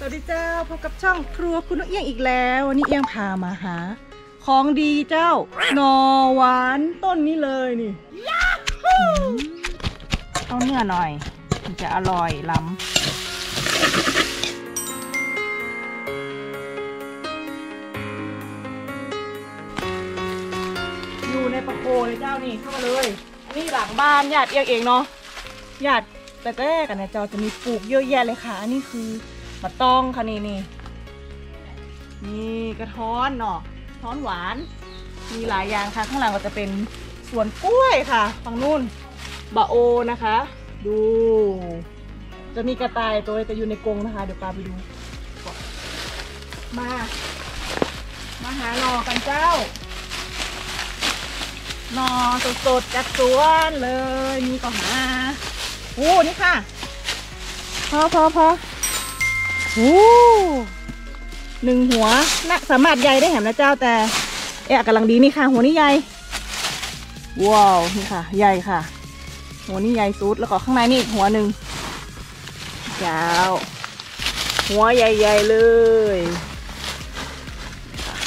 สวัสดีเจ้าพบกับช่องครัวคุณนกเอี้ยงอีกแล้ววันนี้เอี้ยงพามาหา ของดีเจ้าหนอหวานต้นนี้เลยนี่ต้องเนื้อหน่อยมันจะอร่อยล้ำอยู่ในประโคเลยเจ้านี่เข้ามาเลยอันนี้หลังบ้านญาติเอี้ยงเองเนาะญาติแต่แรกกันนะเจ้าจะมีปลูกเยอะแยะเลยค่ะอันนี้คือ มะตองค่ะนี่นี่นี่กระท้อนเนาะท้อนหวาน มีหลายอย่างค่ะ ข้างหลังก็จะเป็นสวนกล้วยค่ะฝั่งนู้นบะโอนะคะ ดู จะมีกระต่ายตัวแต่อยู่ในกรงนะคะ เดี๋ยวปาไปดู มา มาหาหนอกันเจ้าหนอสดๆจากสวนเลยมีก็หาโอ้นี่ค่ะ พอพอพอ โอ้หนึ่งหัวน่ะสามารถใหญ่ได้แหมนะเจ้าแต่เอะกำลังดีนี่ค่ะ หัวนี่ใหญ่ว้าวนี่ค่ะใหญ่ค่ะ หัวนี่ใหญ่สุดแล้วก็ข้างในนี่อีกหัวหนึ่งยาวหัวใหญ่ๆเลย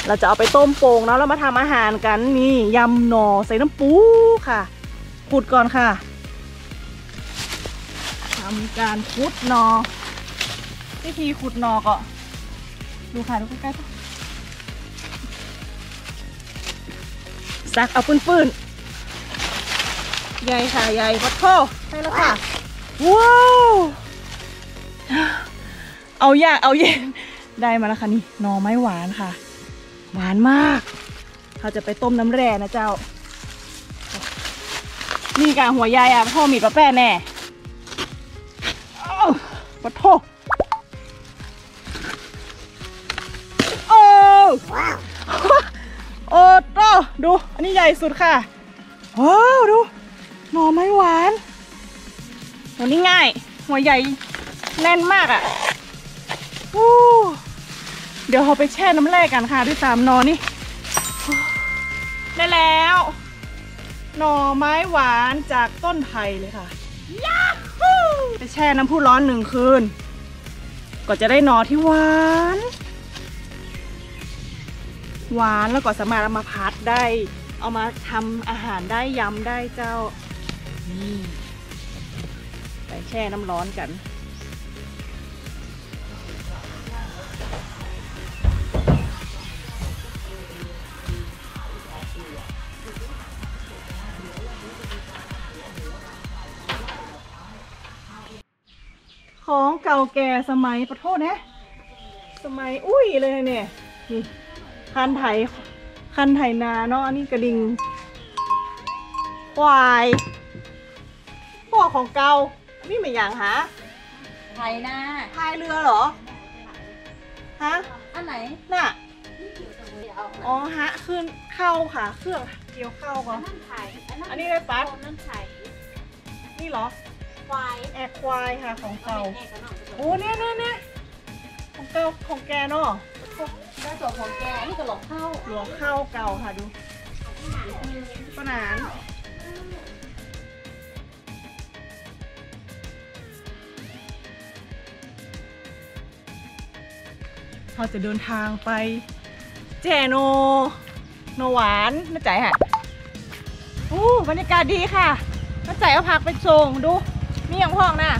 เราจะเอาไปต้มโป่งเนาะแล้วมาทำอาหารกันนี่ยำหน่อใส่น้ำปูค่ะขุดก่อนค่ะทำการขุดหนอ วิธีขุดหนอก็ดูค่ะดูใกล้ๆซักเอาปืนๆใหญ่ค่ะใหญ่วัดข้อได้แล้วค่ะ ว้าว เอายากเอาเย็น ได้มาแล้วค่ะนี่หน่อไม้หวานค่ะ หวานมากเขาจะไปต้มน้ำแร่นะเจ้า นี่กาหัวใหญ่อะพ่อมีดปลาแป้แน่อ้าวปะโทโโอ้โตดู อันนี้ใหญ่สุดค่ะว้าวดู หน่อไม้หวานหัวนี้ง่าย หัวใหญ่แน่นมากอะ่ะวู้เดี๋ยวเราไปแช่น้ำแร่กันค่ะด้วยสามหนอนี่ ได้แล้ว หน่อไม้หวานจากต้นไผ่เลยค่ะยาฮูไปแช่น้ำพุร้อนหนึ่งคืน ก็จะได้หน่อที่หวาน หวานแล้วก็สามารถเอามาพัดได้ เอามาทำอาหารได้ยำได้เจ้านี่ไปแช่น้ำร้อนกันของเก่าแก่สมัยประโทษนะ สมัยอุ้ยเลยเนี่ยนี่ คันไถคันไถนาเนาะอันนี้กระดิ่งควายพวกของเก่านี่ไม่อย่างหาไทยนะพายเรือเหรอฮะอันไหนน่ะเดี๋ยวอ๋อฮะขึ้นเข้าค่ะ เครื่องเกี่ยวเข้าก่อนนั่นไข่อันนี้ได้ปั๊บนั่นไข่นี่เหรอควายแอกควายค่ะของเก่าแม่ก็น้องโอ้เนี่ยเนี่ยเนี่ยของเก่าของแกเนาะ ได้ตัวของแกนี่ก็หลอกเข้าหลวงเข้าเก่าค่ะดูปะหนานเราจะเดินทางไปเจโน โนหวานน้าใจฮะอู้บรรยากาศดีค่ะน้าใจเอาผักไปส่งดูนี่อย่างพ่องนะ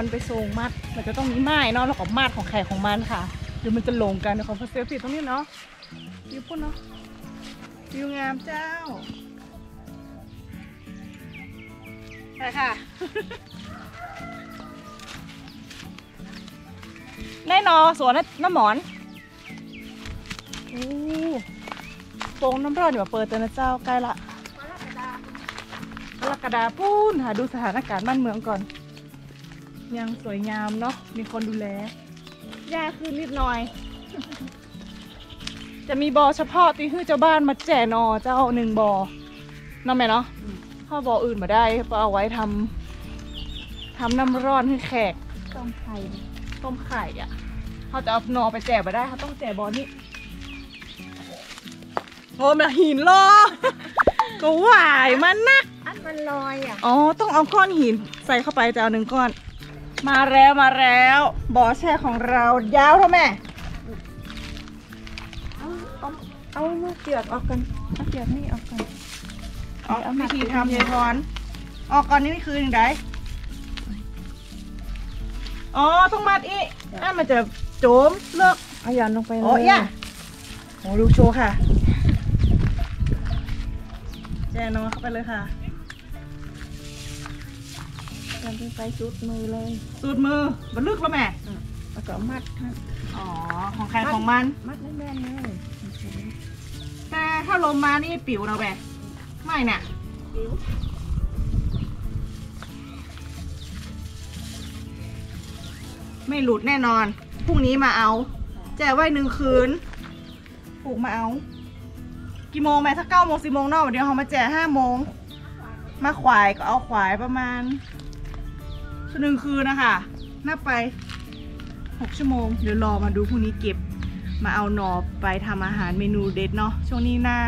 รไปส่งมัด มันจะต้องมีไม้เนาะแล้วก็มาดของไข่ของมันค่ะเดี๋ยวมันจะลงกันเดี๋ยวขอเซลฟี่ตรงนี้เนาะวิวพุ่นเนาะวิวงามเจ้าไปค่ะแน่นอสวนน้ำหมอนโอ้โป่งน้ำร้อนเดี๋ยวเปิดเตือนะเจ้าใกล้ละกรกฎาปูนหาดูสถานการณ์บ้านเมืองก่อน ยังสวยงามเนาะมีคนดูแลหญ้าขึ้นนิดหน่อย จะมีบอเฉพาะที่คือเจ้าบ้านมาแจนอเจ้าหนึ่งบอน้องแม่เนาะถ้าบออื่นมาได้ก็เอาไว้ทำทำน้ำร้อนให้แขกต้องไข่ต้มไข่อะเขาจะเอานอไปแจกมาได้เขาต้องแจกบอนี่โอ้แม่หินรอก็หวายมันนะอันมันลอยอะอ๋อต้องเอาก้อนหินใส่เข้าไปจะเอาหนึ่งก้อน มาแล้วมาแล้วบอแช่ของเรายาวเท่าแม่เอาเอาเอาลูกเจือกออกกันเอาเจือกนี่ออกกันอ๋อวิธีทำยายพรออกก่อนนี่นี่คืออย่างไรอ๋อต้องมัดอีกอะมันจะโจมเลิกเอาหย่อนลงไปเลยโอ้ยอะโอ้ดูโชว์ค่ะ แจนอนเข้าไปเลยค่ะ หย่อนลงไปสุดมือเลยสูดมือมันลึกแล้วแม่ แล้วก็มัดฮะอ๋อ ของใครของมัน มัดแน่นๆเลยแต่ถ้าลมมานี่ปิวเราแม่ไม่น่ะผิวไม่หลุดแน่นอน พรุ่งนี้มาเอา แจกไว้หนึ่งคืน ปลูกมาเอา กี่โมงแม่ถ้าเก้าโมงสิบโมงนอกเดี๋ยวเขามาแจกห้าโมง มาขวายก็เอาขวายประมาณ หนึ่งคืนนะคะนับไปหกชั่วโมง เดี๋ยวรอมาดูพรุ่งนี้เก็บ มาเอาหนอไปทำอาหารเมนูเด็ดเนาะ ช่วงนี้หน้า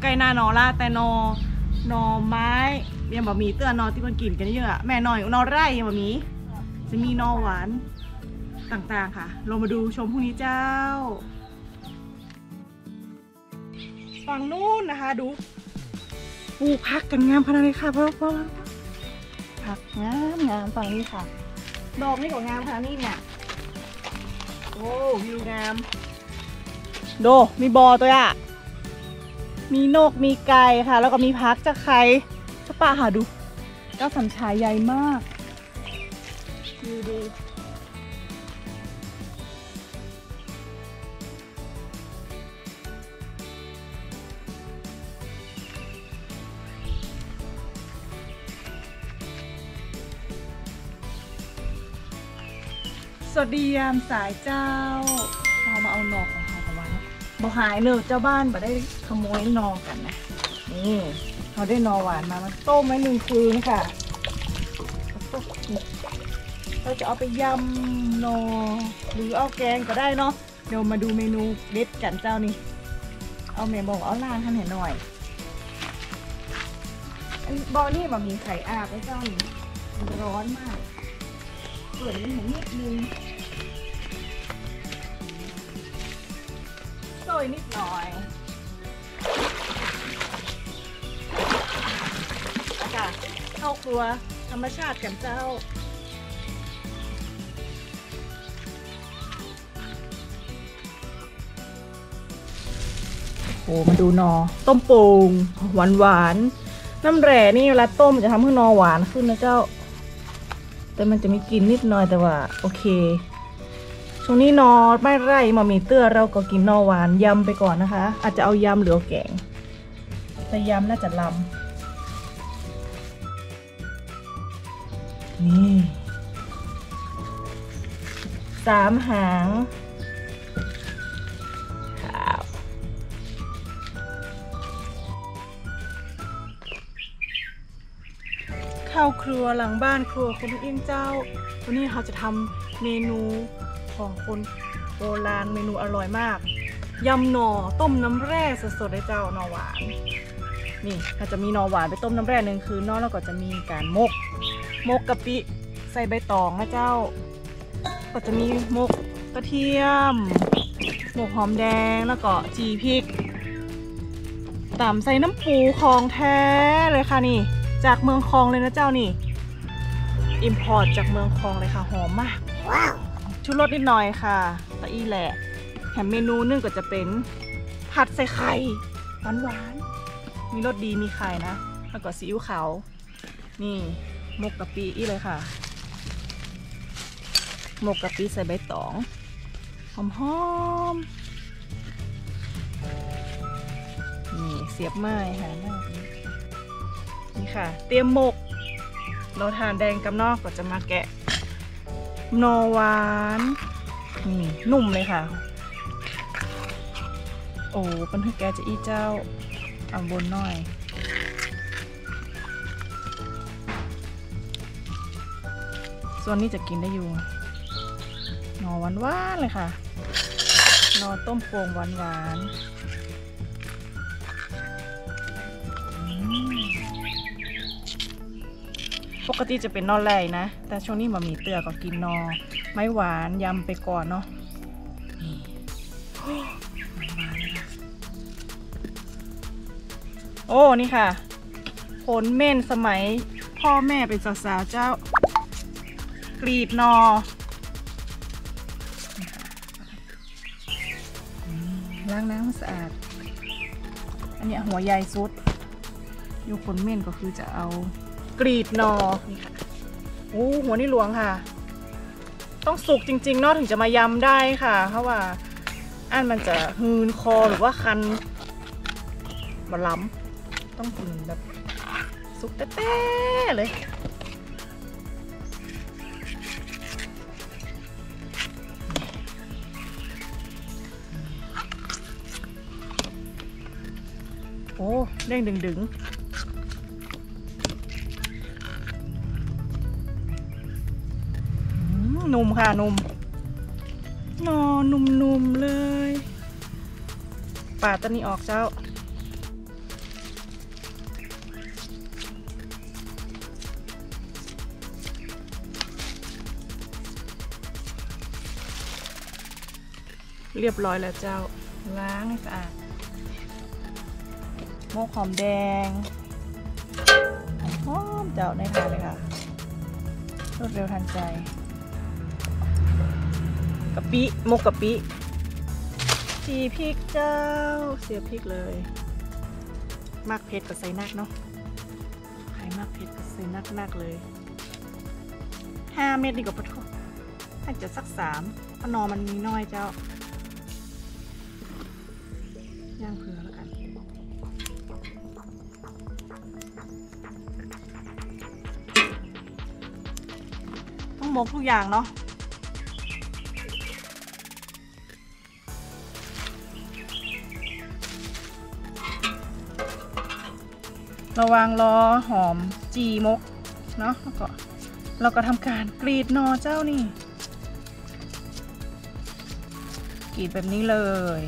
ใกล้หน้านอละแต่นอ นอไม้ยังบะหมี่เตือนนอที่มันกินกันเยอะแม่หน่อยนอไร่ยังบะหมี่จะมีนอหวานต่างๆค่ะ เรามาดูชมพรุ่งนี้เจ้า ฝั่งนู้นนะคะดู ปลูกพักกันงามขนาดนี้ค่ะเพราะเพราะ ผักงามงามฝั่งนี้ค่ะ ดอกนี่ก็งามค่ะนี่เนี่ยโอ้วิวงาม โดมีบอตัวอะมีนกมีไก่ค่ะ แล้วก็มีพักจะใครสป้าหาดูเจ้าสัมชายใหญ่มากดูดี วัสดียามสายเจ้าเรามาเอาหนอกของเขากันไว้บ่หายเนอะเจ้าบ้านบ่ได้ขโมยนอกันนะนี่เราได้นอหวานมามันต้มไว้หนึ่งคืนค่ะเราจะเอาไปยำนอหรือเอาแกงก็ได้เนาะเดี๋ยวมาดูเมนูเด็ดกันเจ้านี่เอาแม่บอกเอาล่างท่านเห็นหน่อยบอนี่มันมีไข่อาบไว้เจ้านี่ร้อนมาก ปิดนิดหนึ่งนิดนึงโรยนิดหน่อยอากาศเข้าครัวธรรมชาติกันเจ้าโอ้มาดูนอ ต้มป่งหวานหวาน น้ำแร่นี่เวลาต้มจะทำให้นอหวานขึ้นนะเจ้า แต่มันจะมีกลิ่นนิดหน่อยแต่ว่าโอเค ช่วงนี้นอไม่ไร่มามีเตื้อเราก็กินนอหวานยำไปก่อนนะคะ อาจจะเอายำหรือเอาแกงแต่ยำน่าจะลำนี่สามหาง ข้าครัวหลังบ้านครัวคุณเอี้ยงเจ้า วันนี้เราจะทำเมนูของคนโบราณเมนูอร่อยมากยำหน่อต้มน้ำแร่สดๆเลยเจ้าหน่อหวาน นี่เราจะมีหน่อหวานไปต้มน้ำแร่หนึ่งคืนนอกแล้วก็จะมีการมก มกกะปิใส่ใบตองนะเจ้า ก็จะมีมกกระเทียมหมกหอมแดงแล้วก็จีพริกตำใส่น้ำปูของแท้เลยค่ะนี่ จากเมืองคลองเลยนะเจ้านี่อิมพอร์ตจากเมืองคลองเลยค่ะหอมมากชุดรสนิดหน่อยค่ะตะอีแหละแถมเมนูนึ่งก็จะเป็นผัดใส่ไข่หวานหวานๆมีรสดีมีไข่นะ แล้วก็ซีอิ๊วขาวนี่หมกกะปิอีเลยค่ะหมกกะปิใส่ใบตองหอมหอมๆนี่เสียบไม้ค่ะหน้า นี่ค่ะ เตรียมหมกเราทานแดงกับนอกก็จะมาแกะนอหวานนี่นุ่มเลยค่ะ โอ้ปันทึกแกจะอีเจ้าเอาบนหน่อย ส่วนนี้จะกินได้อยู่นอหวานหวานๆเลยค่ะ นอต้มโป่งหวานหวาน ปกติจะเป็นนอแหล่นะ แต่ช่วงนี้มามีเตือก็กินนอ ไม้หวานยำไปก่อนเนาะโอ้ นี่ค่ะ ผลเม่นสมัยพ่อแม่เป็นสาวๆเจ้า กรีดนอล้างน้ำให้สะอาด อันนี้หัวใยสุด อยู่ผลเม่นก็คือจะเอา กรีดนอนี่ค่ะโอ้หัวนี่หลวงค่ะ ต้องสุกจริงๆเนาะถึงจะมายำได้ค่ะ เพราะว่าอันมันจะหืนคอหรือว่าคันมาล้ำต้องกินแบบสุกแต้ๆเลยโอ้เด้งดึงดึง นุ่มค่ะนุ่มนอนุ่มๆเลยปาตัวนี้ออกเจ้า เรียบร้อยแล้วเจ้า ล้างให้สะอาดโมกหอมแดงหอมเจ้าในทานเลยค่ะ รวดเร็วทันใจ กะปิโมกกะปิจีพริกเจ้า เสียพริกเลย มากเผ็ดกับใส่นักเนาะใครมากเผ็ดกับใส่นักนักเลยห้าเม็ดดีกว่าปะทุน่าจะสักสามพนอมันมีน้อยเจ้า ย่างเผื่อแล้วกัน ต้องหมกทุกอย่างเนาะ ระวังรอหอมจีมกเนาะแล้วก็เราก็ทำการกรีดนอเจ้านี่ กรีดแบบนี้เลย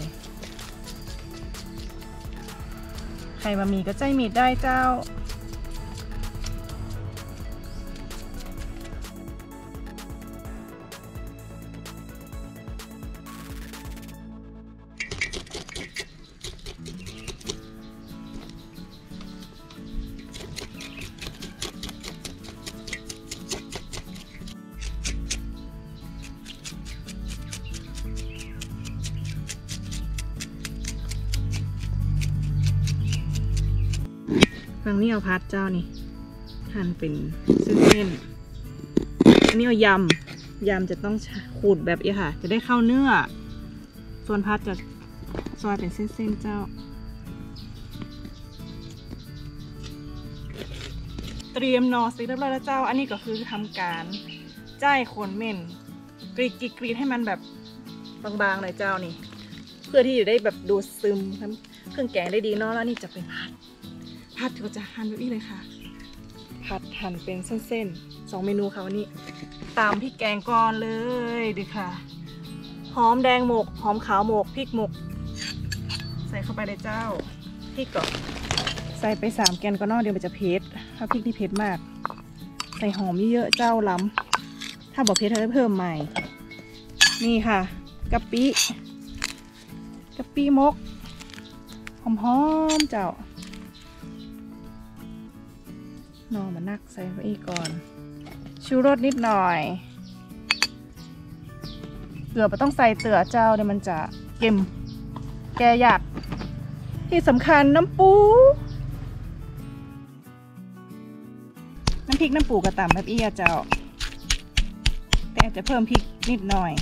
ใครมามีก็ใจมีดได้เจ้า ฝั่งนี้เอาพัดเจ้านี่หั่นเป็นเส้นๆอันนี้เอายำยำจะต้องขูดแบบนี้ค่ะ จะได้เข้าเนื้อ ส่วนพัดจะซอยเป็นเส้นๆเจ้า เตรียมนอสเร็จเรียบร้อยแล้วเจ้า อันนี้ก็คือทำการจ่ายขนเม่นกรีดกรีดกรีดให้มันแบบบางๆเลยเจ้านี่ เพื่อที่จะได้แบบดูดซึมเครื่องแกงได้ดีเนาะแล้วนี่จะเป็นพัด ผัดก็จะหั่นแบบนี้เลยค่ะ ผัดหั่นเป็นเส้นๆสองเมนูค่ะวันนี้ ตามพริกแกงก่อนเลยดีค่ะ หอมแดงหมก หอมขาวหมก พริกหมก ใส่เข้าไปเลยเจ้า พริกก็ใส่ไปสามแกนก็นอกเดียวมันจะเผ็ดถ้าพริกที่เผ็ดมาก ใส่หอมเยอะๆเจ้าล้ำถ้าบอกเผ็ดเธอเพิ่มใหม่ นี่ค่ะกะปิกะปิมกหอมๆเจ้า นอมานักใส่ไว้อีกก่อน ชูรสนิดหน่อย เกลือไม่ต้องใส่เตือเจ้าเดี๋ยวมันจะเค็ม แกอยากที่สำคัญน้ำปู น้ำพริกน้ำปูกระต่ำแบบอี้อะเจ้า แต่จะเพิ่มพริกนิดหน่อย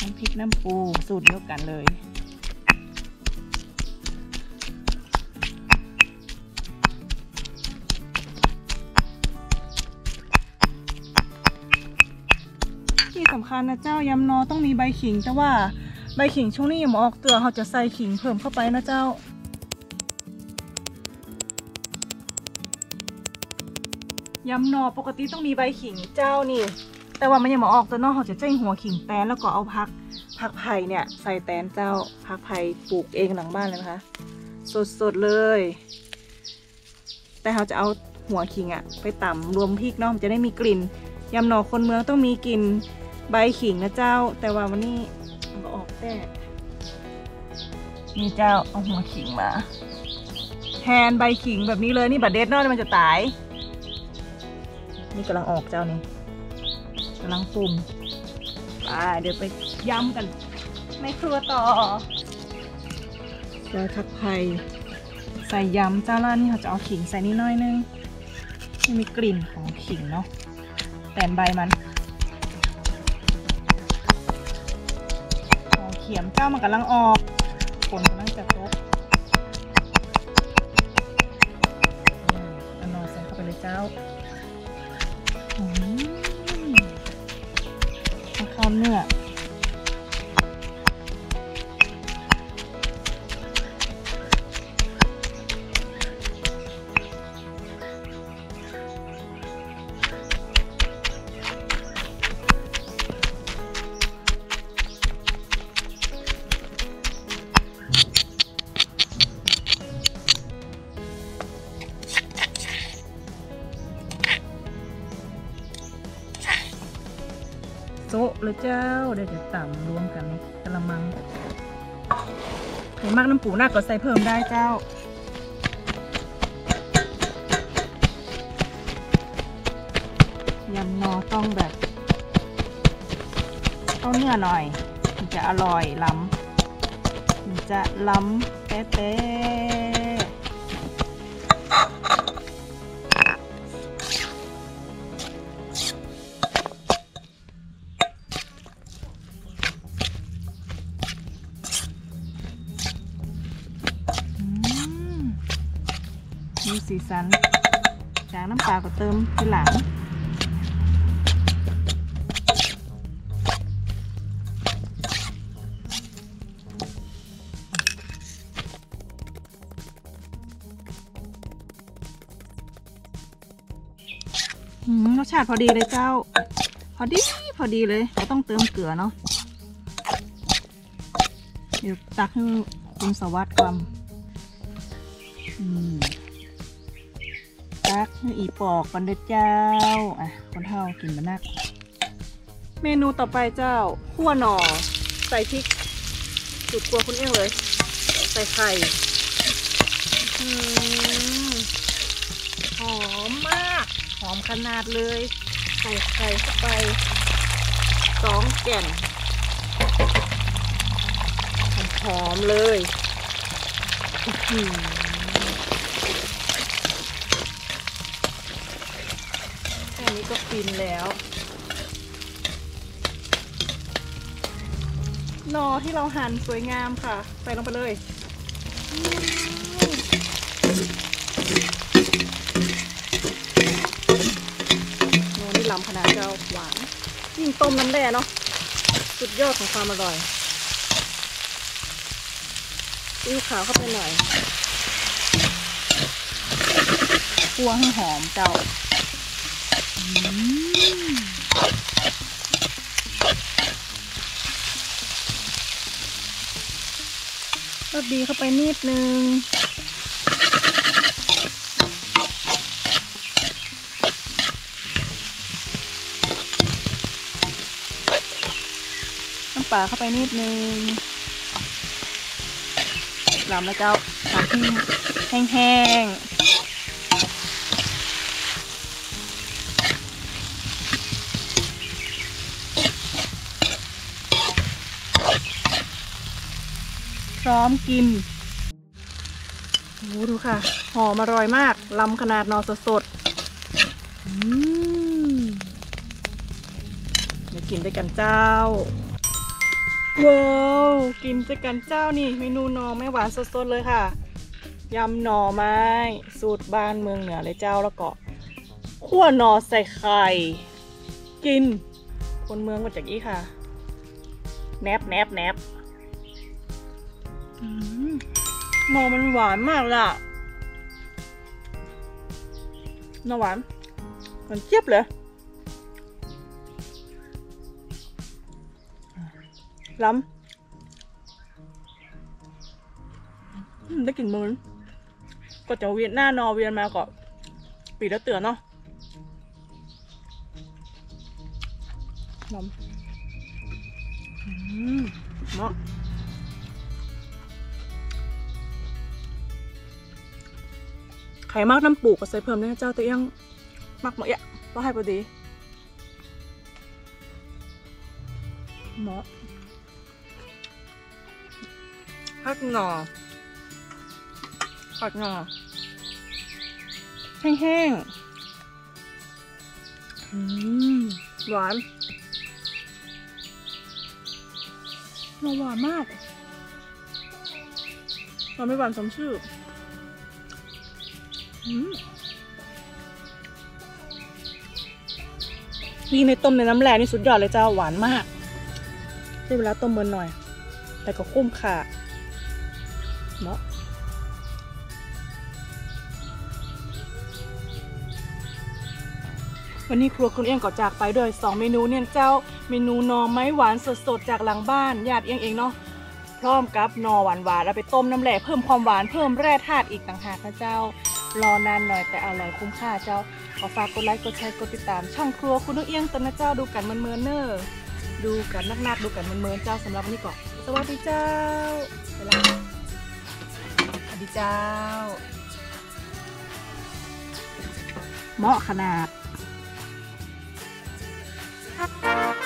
น้ำพริกน้ำปูสูตรเดียวกันเลย คัญนะเจ้ายำนอต้องมีใบขิง แต่ว่าใบขิงช่วงนี้ยังบ่ออกเตือเขาจะใส่ขิงเพิ่มเข้าไปนะเจ้ายำนอปกติต้องมีใบขิงเจ้านี่ แต่ว่ามันยังมาออกแต่นอกเขาจะแจ้งหัวขิงแตนแล้วก็เอาพักพักไผ่เนี่ย ใส่แตนเจ้าพักไผ่ปลูกเองหลังบ้านเลยนะคะ สดๆเลย แต่เขาจะเอาหัวขิงอะไปต่ำรวมพริกเนาะมันจะได้มีกลิ่นยำหนอคนเมืองต้องมีกลิ่น ใบขิงนะเจ้า แต่ว่าวันนี้มันก็ออกแต่นี่เจ้าเอาหัวขิงมา แทนใบขิงแบบนี้เลยนี่บัดเด็ดเนาะมันจะตาย นี่กำลังออกเจ้านี่กำลังปุ่มไปเดี๋ยวไปย้ำกันในครัวต่อซอยทักไผ่ใส่ยำเจ้าแล้วนี่เขาจะเอาขิงใส่นิดหน้อยนึงให้มีกลิ่นของขิงเนาะแตนใบมัน ขียมเจ้ามันกำลังออกฝนกำลังจะตกอืมเอานอใส่เข้าไปเลยเจ้าอืมข้าวเนื้อ โซะเลยเจ้าเดี๋ยวจะต่ำรวมกันในกระมังใครมากน้ำปูหน้าก็ใส่เพิ่มได้เจ้ายำนอต้องแบบเอาเนื้อหน่อย มันจะอร่อยล้ำมันจะล้ำเป๊ะ มีสีสันจากน้ำปลาก็เติมทีหลังรสชาติพอดีเลยเจ้า พอดีพอดีเลยเราต้องเติมเกลือเนาะเดี๋ยวตักให้คุณสวัสดิ์ก่อนอืม ตักให้อีปอกก่อนเด้อเจ้า อะ คนเท่ากินมานัก เมนูต่อไปเจ้าขั่วหน่อ ใส่พริกจุดกลัวคุณเอี้ยงเลย ใส่ไข่หอมมาก หอมขนาดเลย ใส่ไข่เข้าไปสองแก่นหอมเลย อื้อหือแค่นี้ ก็ฟินแล้ว นอที่เราหั่นสวยงามค่ะ ใส่ลงไปเลยอืมโนนี่ล้ำขนาดเจ้าหวาน ยิ่งต้มน้ำแร่เนาะ สุดยอดของความอร่อยอิ๊วขาวเข้าไปหน่อยคั่วให้หอมเจ้า อืมรสดีเข้าไปนิดนึงน้ำปลาเข้าไปนิดนึงลำแล้วเจ้าผักที่แห้งๆ ร้อมกินโอ้ดูค่ะ หอมอร่อยมากลำขนาดนอสดๆอืมเดี๋ยวกินด้วยกันเจ้าว้าวกินด้วยกันเจ้านี่เมนูนอไม่หวานสดๆเลยค่ะยำหน่อไม้ สูตรบ้านเมืองเหนือเลยเจ้าแล้วก็ขั่วหน่อใส่ไข่กิน คนเมืองมาจากนี้ค่ะ แนบแนบแนบ มหนอมันหวานมากลยอะหนอหวานเหมือนเจี๊ยบเลยล้ำได้กลิ่นมืนก็จะเวียนหน้านอเวียนมาก็ปีและเตือนเนาะล้ำ ไข่มากน้ำปูก็ใส่เพิ่มได้นะเจ้าแต่ยังมากหมดอะก็ให้พอดีเหมาะผักหน่อผักหน่อแห้งๆหวานหน่อหวานมากหวานไม่หวานสมชื่อ นี่ในต้มในน้ำแร่นี่สุดยอดเลยเจ้าหวานมากใช้เวลาต้มเมินหน่อย แต่ก็คุ้มค่าเนาะวันนี้ครัวคุณเอี้ยงก็จากไปด้วยสองเมนูเนี่ยเจ้าเมนูนอไม้หวานสดๆจากหลังบ้านญาติเอี้ยงเองเนาะพร้อมกับนอหวานๆแล้วไปต้มน้ำแร่เพิ่มความหวานเพิ่มแร่ธาตุอีกต่างหากนะเจ้า รอนานหน่อยแต่อร่อยคุ้มค่าเจ้า ขอฝากกดไลค์กดแชร์กดติดตาม ช่องครัวคุณนกเอี้ยงตนนะเจ้าดูกันเมินเมินเนอร์ดูกันนักๆดูกันเมินเมินเจ้าสำหรับวันนี้ก่อนสวัสดีเจ้าไปละสวัสดีเจ้า เหมาะขนาด Thank you.